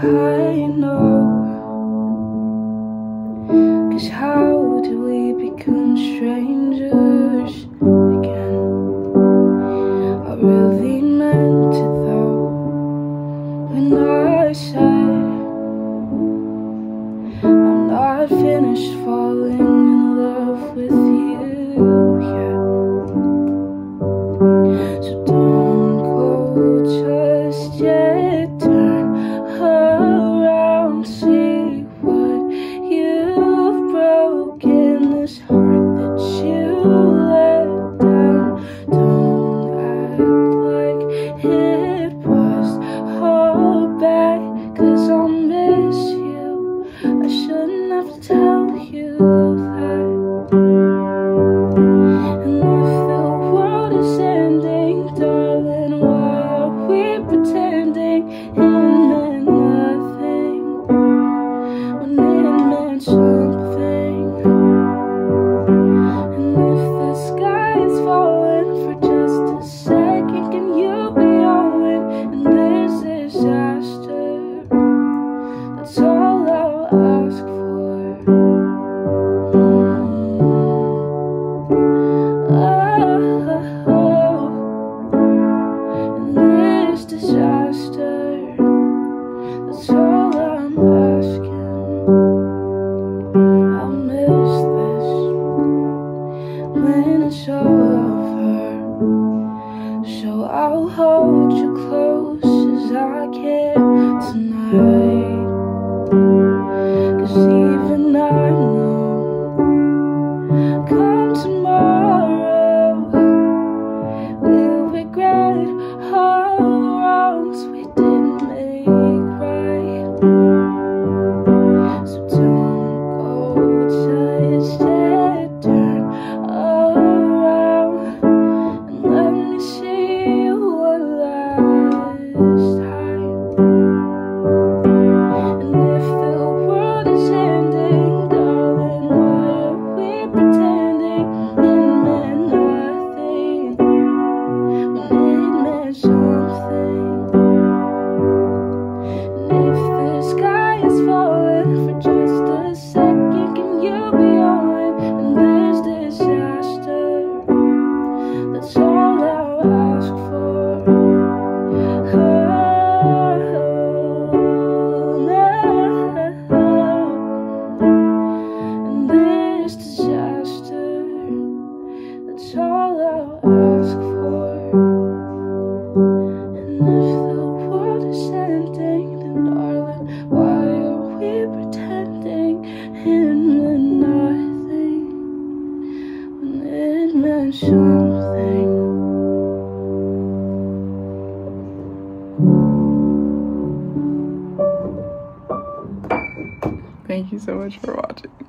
I know. Cause how do we become strangers again? I really meant it though. When I said, I'm not finished falling in love with like it tonight. Cause i ask for. And if the world is darling, why are we it something? Thank you so much for watching.